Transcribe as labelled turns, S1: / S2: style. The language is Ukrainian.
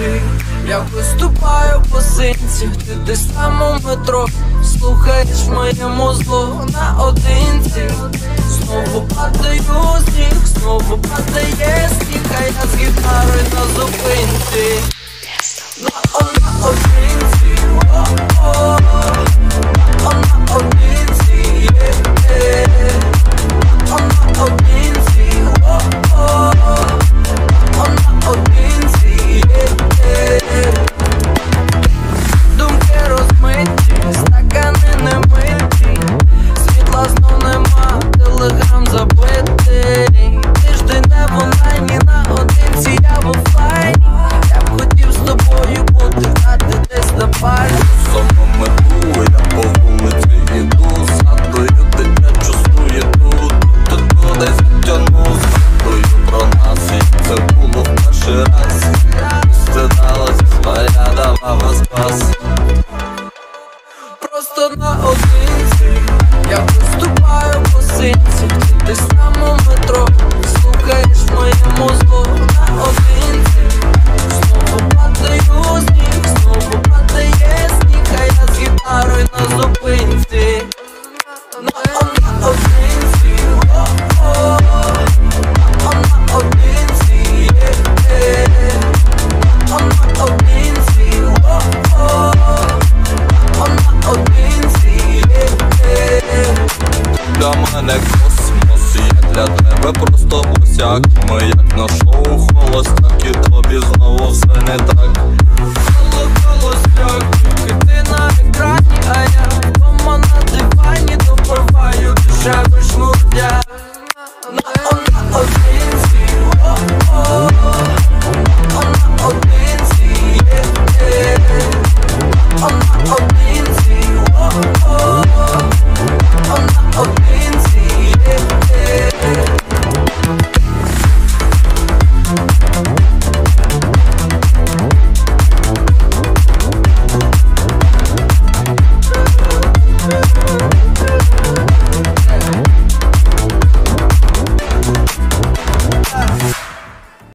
S1: зупинці, я виступаю по синці, ти десь там у метро, слухаєш моє мозло наодинці, знову падаю сніг, знову падає сніг, а я з гітарою на зупинці.
S2: Стидалась, а я давала спас для мене космос, я для тебе просто босяк Ми як на шоу холостяк, і тобі знову все не так.